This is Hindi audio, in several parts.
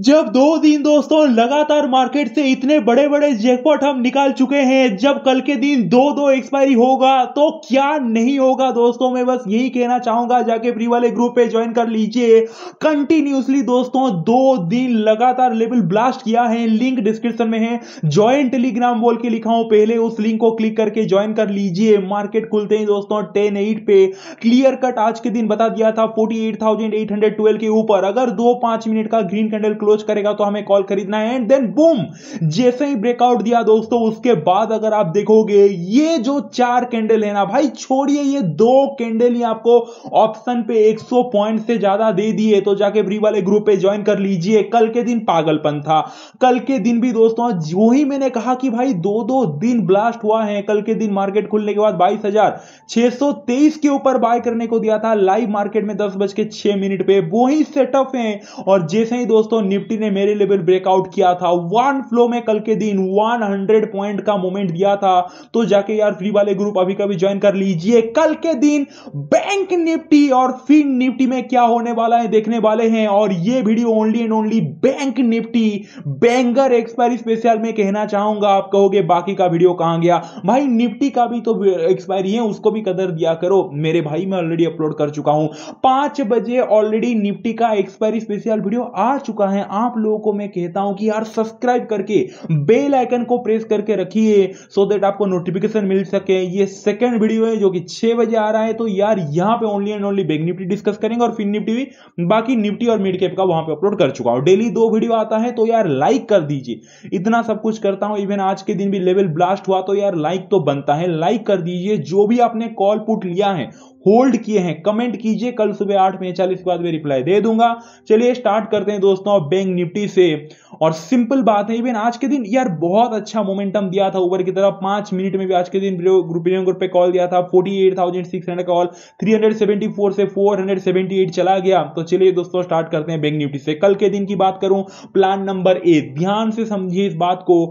जब दो दिन दोस्तों लगातार मार्केट से इतने बड़े बड़े जैकपॉट हम निकाल चुके हैं, जब कल के दिन दो दो एक्सपायरी होगा तो क्या नहीं होगा दोस्तों? मैं बस यही कहना चाहूँगा, जाके फ्री वाले ग्रुप पे ज्वाइन कर लीजिए। कंटिन्यूसली दोस्तों, दो दिन लगातार लेवल ब्लास्ट किया है लिंक डिस्क्रिप्शन में है। ज्वाइन टेलीग्राम बोल के लिखा हूँ, पहले उस लिंक को क्लिक करके ज्वाइन कर लीजिए। मार्केट खुलते ही दोस्तों टेन एट पे। क्लियर कट आज के दिन बता दिया था फोर्टी के ऊपर। अगर दो पाँच मिनट का ग्रीन कैंडल क्लोज करेगा तो हमें कॉल खरीदना है। एंड देन बूम जैसे ही ब्रेकआउट दिया दोस्तों, उसके बाद अगर आप देखोगे, ये जो चार कैंडल है ना भाई, छोड़िए, ये दो कैंडल ही आपको ऑप्शन पे 100 पॉइंट से ज़्यादा दे दिए तो जाके फ्री वाले ग्रुप पे ज्वाइन कर लीजिए। कल के दिन पागलपन था। कल के दिन भी दोस्तों जो ही मैंने कहा कि भाई दो दो दिन ब्लास्ट हुआ है। कल के दिन मार्केट खुलने के बाद बाईस के ऊपर बाय करने को दिया था। लाइव मार्केट में दस बज के छह मिनट पे। वही सेटअप है। और जैसे ही दोस्तों निफ्टी ने मेरे लेवल ब्रेकआउट किया था। वन फ्लो में कल के दिन 100 पॉइंट का मोमेंट दिया था। तो जाके यार, फ्री वाले ग्रुप अभी कभी ज्वाइन कर लीजिए। कल के दिन बैंक निफ्टी और फिन निफ्टी में क्या होने वाला है देखने वाले हैं। और ये video only and only bank nifty banger expiry special में कहना चाहूँगा। आप कहोगे, बाकी का वीडियो कहाँ गया? भाई, निफ्टी का भी तो एक्सपायरी है, उसको भी कदर दिया करो। मेरे भाई, मैं ऑलरेडी अपलोड कर चुका हूँ। पाँच बजे ऑलरेडी निफ्टी का एक्सपायरी स्पेशल वीडियो आ चुका है। आप लोगों को मैं कहता हूँ कि यार सब्सक्राइब करके बेल आइकन को प्रेस करके रखिए सो देट आपको नोटिफिकेशन मिल सके। ये सेकंड वीडियो है जो कि छह बजे आ रहा है तो यार यहाँ पे only and only bank Nifty discuss करेंगे और फिन निफ्टी भी, बाकी निफ्टी और मिड कैप का वहाँ पे अपलोड कर चुका हूँ। डेली दो वीडियो आता है तो यार लाइक कर दीजिए। इतना सब कुछ करता हूँ इवन आज के दिन भी लेवल ब्लास्ट हुआ तो यार लाइक तो बनता है। लाइक कर दीजिए, जो भी आपने कॉल पुट लिया है होल्ड किए हैं। कमेंट कीजिए। कल सुबह आठ में चालीस के बाद में रिप्लाई दे दूँगा। चलिए स्टार्ट करते हैं दोस्तों बैंक निफ्टी से। और सिंपल बात है इवन आज के दिन यार बहुत अच्छा मोमेंटम दिया था ऊपर की तरफ़। पाँच मिनट में भी आज के दिन ग्रुप ग्रुप पे कॉल दिया था। Forty eight thousand six hundred call three hundred seventy four से फोर हंड्रेड सेवेंटी एट चला गया। तो चलिए दोस्तों स्टार्ट करते हैं बैंक निफ्टी से। कल के दिन की बात करूँ प्लान नंबर ए ध्यान से समझिए इस बात को।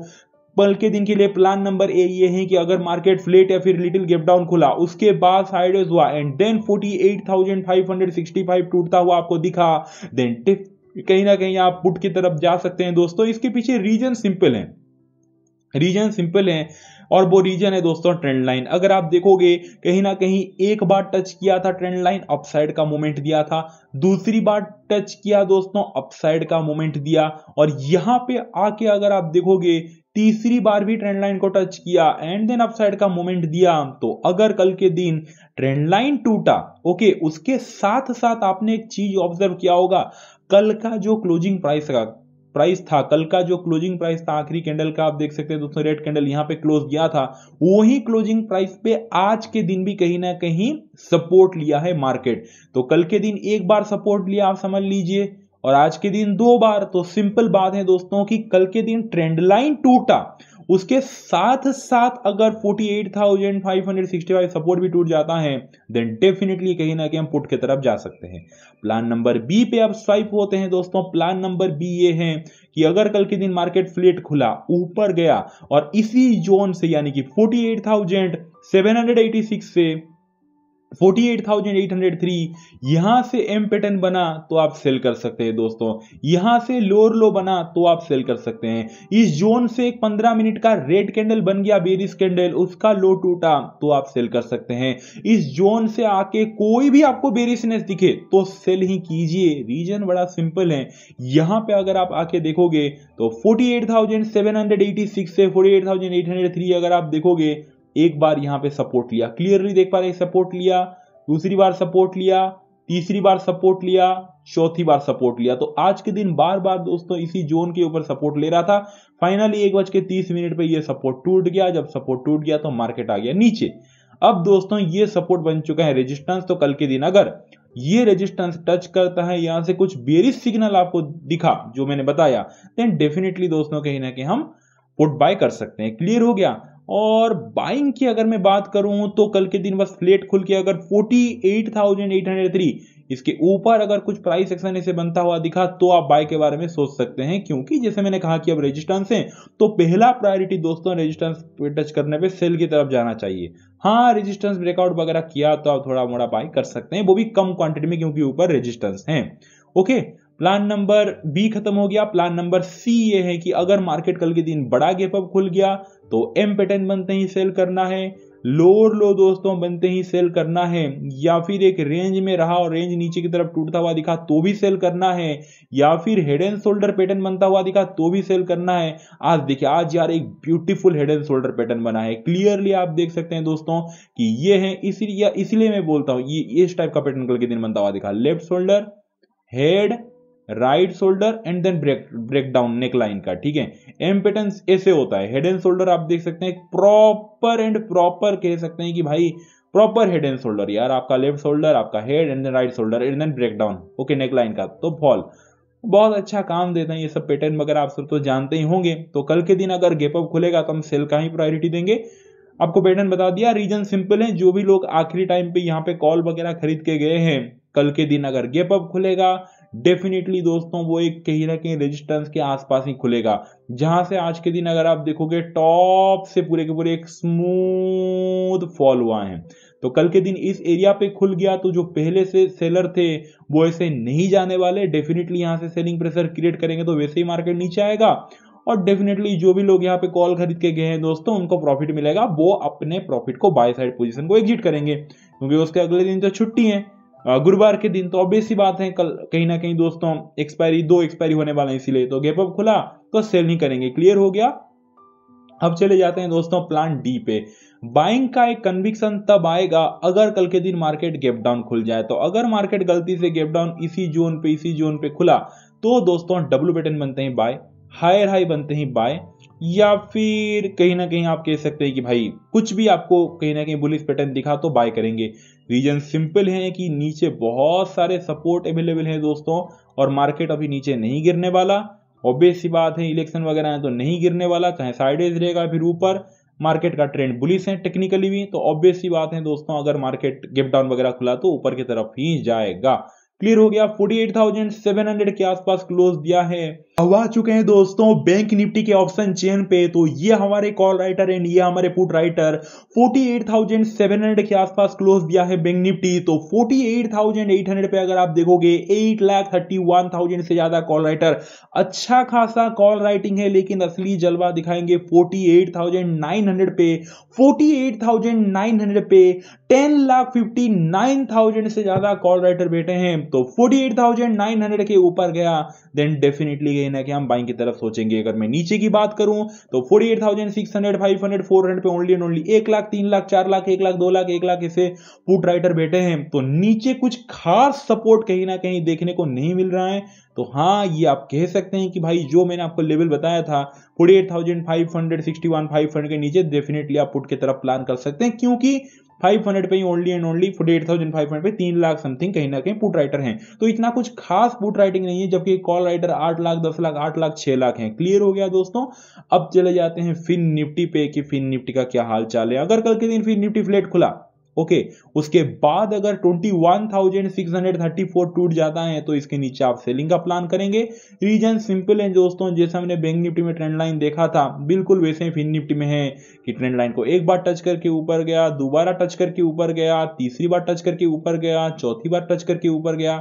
कल के दिन के लिए प्लान नंबर ए ये है कि अगर मार्केट फ्लेट या फिर लिटिल गेप डाउन खुला उसके बाद साइडवेज हुआ एंड देन 48,565 टूटता हुआ आपको दिखा। देन कहीं ना कहीं आप पुट की तरफ़ जा सकते हैं दोस्तों। इसके पीछे रीजन सिंपल है। रीजन सिंपल है और वो रीजन है दोस्तों ट्रेंड लाइन अगर आप देखोगे कहीं ना कहीं एक बार टच किया था ट्रेंड लाइन अपसाइड का मोमेंट दिया था। दूसरी बार टच किया दोस्तों अपसाइड का मोमेंट दिया। और यहाँ पे आके अगर आप देखोगे तीसरी बार भी ट्रेंड लाइन को टच किया एंड देन अपसाइड का मोमेंट दिया तो अगर कल के दिन ट्रेंड लाइन टूटा ओके उसके साथ साथ आपने एक चीज़ ऑब्ज़र्व किया होगा, कल का जो क्लोजिंग प्राइस का प्राइस था, कल का जो क्लोजिंग प्राइस था, आखिरी कैंडल का आप देख सकते हैं दोस्तों रेड कैंडल यहाँ पे क्लोज गया था, वही क्लोजिंग प्राइस पे आज के दिन भी कहीं ना कहीं सपोर्ट लिया है मार्केट तो कल के दिन एक बार सपोर्ट लिया, आप समझ लीजिए और आज के दिन दो बार तो सिंपल बात है दोस्तों कि कल के दिन ट्रेंड लाइन टूटा। उसके साथ साथ अगर 48,565 सपोर्ट भी टूट जाता है देन डेफिनेटली कहीं ना कहीं हम पुट की तरफ़ जा सकते हैं। प्लान नंबर बी पे अब स्वाइप होते हैं दोस्तों। प्लान नंबर बी ये है कि अगर कल के दिन मार्केट फ्लेट खुला ऊपर गया और इसी जोन से यानी कि 48,786 से 48,803 यहाँ से एम पैटर्न बना तो आप सेल कर सकते हैं दोस्तों। यहाँ से लोअर लो बना तो आप सेल कर सकते हैं। इस जोन से एक 15 मिनट का रेड कैंडल बन गया बेरिस कैंडल उसका लो टूटा तो आप सेल कर सकते हैं। इस जोन से आके कोई भी आपको बेरिसनेस दिखे तो सेल ही कीजिए। रीजन बड़ा सिंपल है। यहाँ पे अगर आप आके देखोगे तो 48,786 से 48,803 अगर आप देखोगे एक बार यहाँ पे सपोर्ट लिया। क्लियरली देख पा रहे सपोर्ट लिया, दूसरी बार सपोर्ट लिया, तीसरी बार सपोर्ट लिया, चौथी बार सपोर्ट लिया। तो आज के दिन बार बार दोस्तों इसी जोन के ऊपर सपोर्ट ले रहा था। फाइनली एक बज के तीस मिनट पे ये सपोर्ट टूट गया। जब सपोर्ट टूट गया तो मार्केट आ गया नीचे। अब दोस्तों ये सपोर्ट बन चुका है रेजिस्टेंस तो कल के दिन अगर ये रेजिस्टेंस टच करता है, यहाँ से कुछ बेरिस सिग्नल आपको दिखा, जो मैंने बताया देन डेफिनेटली दोस्तों कहीं ना कहीं हम पुट बाय कर सकते हैं। क्लियर हो गया? और बाइंग की अगर मैं बात करूँ तो कल के दिन बस फ्लेट खुल के अगर 48,803 इसके ऊपर अगर कुछ प्राइस एक्शन इसे बनता हुआ दिखा तो आप बाय के बारे में सोच सकते हैं क्योंकि जैसे मैंने कहा कि अब रेजिस्टेंस है तो पहला प्रायोरिटी दोस्तों रेजिस्टेंस टच करने पे सेल की तरफ़ जाना चाहिए। हाँ रेजिस्टेंस ब्रेकआउट वगैरह किया तो आप थोड़ा मोड़ा बाय कर सकते हैं वो भी कम क्वांटिटी में क्योंकि ऊपर रेजिस्टेंस है। ओके प्लान नंबर बी खत्म हो गया। प्लान नंबर सी ये है कि अगर मार्केट कल के दिन बड़ा गैप अप खुल गया तो एम पैटर्न बनते ही सेल करना है। लोअर लो दोस्तों, बनते ही सेल करना है। या फिर एक रेंज में रहा और रेंज नीचे की तरफ़ टूटता हुआ दिखा तो भी सेल करना है। या फिर हेड एंड शोल्डर पैटर्न बनता हुआ दिखा तो भी सेल करना है। आज देखिए, आज यार एक beautiful head and shoulder pattern बना है। क्लियरली आप देख सकते हैं दोस्तों कि ये है इसलिए इसलिए मैं बोलता हूँ, ये, इस टाइप का पैटर्न कल के दिन बनता हुआ दिखा। Left shoulder head right shoulder and then break break down neck line का, ठीक है? एम ऐसे होता है। हेड एंड शोल्डर आप देख सकते हैं प्रॉपर एंड प्रॉपर कह सकते हैं कि भाई प्रॉपर हेड एंड शोल्डर यार, आपका लेफ़्ट शोल्डर आपका head and right shoulder and then break down okay neck line का तो फॉल बहुत अच्छा काम देते हैं ये सब पैटर्न वगैरह आप सब तो जानते ही होंगे तो कल के दिन अगर गेप अप खुलेगा तो हम सेल का ही प्रायोरिटी देंगे। आपको पैटर्न बता दिया रीजन सिंपल है, जो भी लोग आखिरी टाइम पे यहाँ पे कॉल वगैरह खरीद के गए हैं, कल के दिन अगर गेप अप खुलेगा डेफिनेटली दोस्तों वो एक कहीं ना कहीं रेजिस्टेंस के आसपास ही खुलेगा। जहाँ से आज के दिन अगर आप देखोगे टॉप से पूरे के पूरे एक स्मूथ फॉल हुआ है। तो कल के दिन इस एरिया पे खुल गया तो जो पहले से सेलर थे, वो ऐसे नहीं जाने वाले। डेफिनेटली यहाँ से सेलिंग प्रेशर क्रिएट करेंगे तो वैसे ही मार्केट नीचे आएगा। और डेफिनेटली जो भी लोग यहाँ पे कॉल खरीद के गए हैं दोस्तों, उनको प्रॉफिट मिलेगा। वो अपने प्रॉफिट को बाय साइड पोजीशन को एग्जिट करेंगे। क्योंकि उसके अगले दिन तो छुट्टी है। गुरुवार के दिन तो ऑब्वियस बात है, कल कहीं ना कहीं दोस्तों एक्सपायरी दो एक्सपायरी होने वाले हैं इसीलिए तो गैप अप खुला तो सेल नहीं करेंगे। क्लियर हो गया? अब चले जाते हैं दोस्तों प्लान डी पे। बाइंग का एक कन्विक्शन तब आएगा अगर कल के दिन मार्केट गैप डाउन खुल जाए। तो अगर मार्केट गलती से गैप डाउन इसी जोन पे, इसी जोन पे खुला तो दोस्तों डब्ल्यू पैटर्न बनते हैं बाय हायर हाई बनते हैं बाय या फिर कहीं ना कहीं आप कह सकते हैं कि भाई कुछ भी आपको कहीं ना कहीं बुलिस पैटर्न दिखा तो बाय करेंगे। रीजन सिंपल है कि नीचे बहुत सारे सपोर्ट अवेलेबल हैं दोस्तों और मार्केट अभी नीचे नहीं गिरने वाला। ऑब्वियस सी बात है इलेक्शन वगैरह है तो नहीं गिरने वाला चाहे साइडेज रहेगा फिर ऊपर। मार्केट का ट्रेंड बुलिस है टेक्निकली भी तो ऑब्वियस सी बात है दोस्तों अगर मार्केट गिफ्ट डाउन वगैरह खुला तो ऊपर की तरफ़ ही जाएगा। क्लियर हो गया 48,700 के आसपास क्लोज दिया है। अब आ चुके हैं दोस्तों बैंक निफ्टी के ऑप्शन चेन पे। तो ये हमारे कॉल राइटर एंड ये हमारे पुट राइटर 48,700 के आसपास क्लोज दिया है बैंक निफ्टी तो 48,800 पे अगर आप देखोगे 8 लाख थर्टी वन थाउज़ेंड से ज़्यादा कॉल राइटर अच्छा खासा कॉल राइटिंग है लेकिन असली जलवा दिखाएँगे 48,900 पे। 48,900 पे 10 लाख फिफ्टी नाइन थाउज़ेंड से ज़्यादा कॉल राइटर बैठे हैं। तो 48,900 के ऊपर गया देन डेफिनेटली कहीं ना कि हम बाइंग की तरफ़ सोचेंगे। अगर मैं नीचे की बात करूँ तो 48,600 500 400 पे ओनली एंड ओनली एक लाख तीन लाख चार लाख एक लाख दो लाख एक लाख ऐसे पुट राइटर बैठे हैं। तो नीचे कुछ खास सपोर्ट कहीं ना कहीं देखने को नहीं मिल रहा है। तो हाँ ये आप कह सकते हैं कि भाई जो मैंने आपको लेवल बताया था forty eight thousand five hundred sixty one five hundred के नीचे डेफिनेटली आप पुट की तरफ़ प्लान कर सकते हैं। क्योंकि 500 पे ही only and only forty eight thousand five hundred पे तीन लाख समथिंग कहीं ना कहीं पुट राइटर हैं। तो इतना कुछ खास पुट राइटिंग नहीं है, जबकि कॉल राइटर आठ लाख, दस लाख, आठ लाख, छह लाख हैं। क्लियर हो गया दोस्तों? अब चले जाते हैं फिन निफ्टी पे कि फिन निफ्टी का क्या हाल चाल है। अगर कल के दिन फिन निफ्टी फ्लेट खुला ओके उसके बाद अगर 21,634 टूट जाता है तो इसके नीचे आप सेलिंग का प्लान करेंगे। रीजन सिंपल है दोस्तों जैसे हमने बैंक निफ्टी में ट्रेंड लाइन देखा था बिल्कुल वैसे ही फिन निफ्टी में है कि ट्रेंड लाइन को एक बार टच करके ऊपर गया दोबारा टच करके ऊपर गया तीसरी बार टच करके ऊपर गया चौथी बार टच करके ऊपर गया।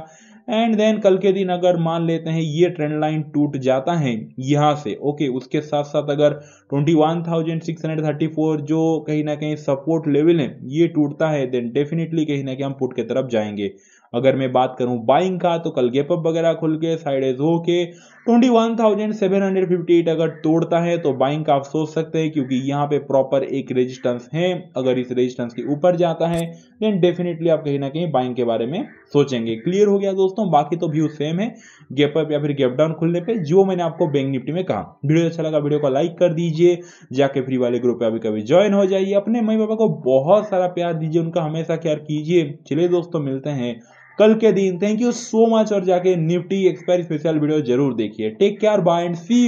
एंड देन कल के दिन अगर मान लेते हैं ये ट्रेंड लाइन टूट जाता है यहाँ से। ओके उसके साथ साथ अगर 21,634 जो कहीं ना कहीं सपोर्ट लेवल है ये टूटता है देन डेफिनेटली कहीं ना कहीं हम पुट के तरफ़ जाएँगे। अगर मैं बात करूँ बाइंग का तो कल गेपअप वगैरह खुल के साइड एज हो के 21,758 अगर तोड़ता है तो बाइंग का आप सोच सकते हैं क्योंकि यहाँ पे प्रॉपर एक रेजिस्टेंस है। अगर इस रेजिस्टेंस के ऊपर जाता है देन डेफिनेटली आप कहीं ना कहीं बाइंग के बारे में सोचेंगे। क्लियर हो गया दोस्तों? बाकी तो व्यू सेम है। गेपअप या फिर गेप डाउन खुलने पर जो मैंने आपको बैंक निफ्टी में कहा। वीडियो अच्छा लगा वीडियो को लाइक कर दीजिए जाके फ्री वाले ग्रुप पे अभी कभी ज्वाइन हो जाइए। अपने मम्मी पापा को बहुत सारा प्यार दीजिए उनका हमेशा केयर कीजिए। चलिए दोस्तों मिलते हैं। कल के दिन। थैंक यू सो मच और जाके निफ्टी एक्सपायरी स्पेशल वीडियो ज़रूर देखिए। Take care bye and see